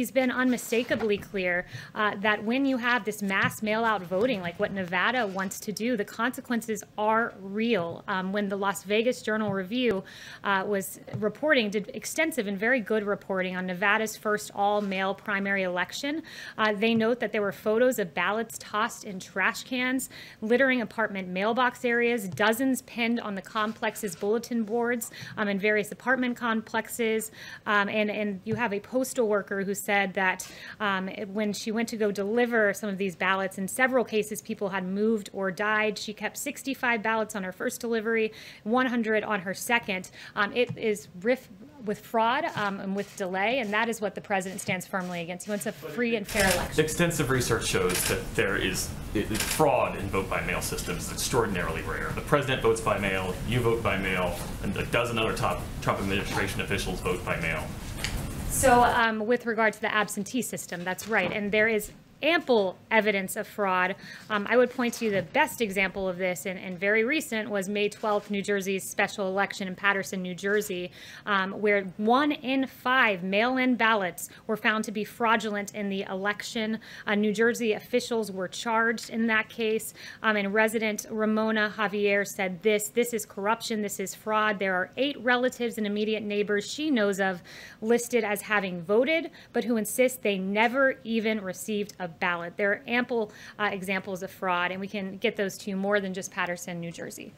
He's been unmistakably clear uh, that when you have this mass mail out voting, like what Nevada wants to do, the consequences are real. Um, when the Las Vegas Journal Review uh, was reporting, did extensive and very good reporting on Nevada's first all mail primary election, uh, they note that there were photos of ballots tossed in trash cans, littering apartment mailbox areas, dozens pinned on the complex's bulletin boards um, in various apartment complexes. Um, and, and you have a postal worker who said, said that um, when she went to go deliver some of these ballots, in several cases, people had moved or died. She kept 65 ballots on her first delivery, 100 on her second. Um, it is riff with fraud um, and with delay, and that is what the president stands firmly against. He wants a free and fair election. Extensive research shows that there is fraud in vote by mail systems is extraordinarily rare. The president votes by mail, you vote by mail, and a dozen other top Trump administration officials vote by mail. So um, with regard to the absentee system, that's right. And there is ample evidence of fraud. Um, I would point to the best example of this, and, and, very recent, was May 12th, New Jersey's special election in Paterson, New Jersey, um, where one in five mail-in ballots were found to be fraudulent in the election. Uh, New Jersey officials were charged in that case, um, and resident Ramona Javier said this, this is corruption, this is fraud. There are eight relatives and immediate neighbors she knows of listed as having voted, but who insist they never even received a ballot. There are ample uh, examples of fraud, and we can get those to more than just Paterson, New Jersey.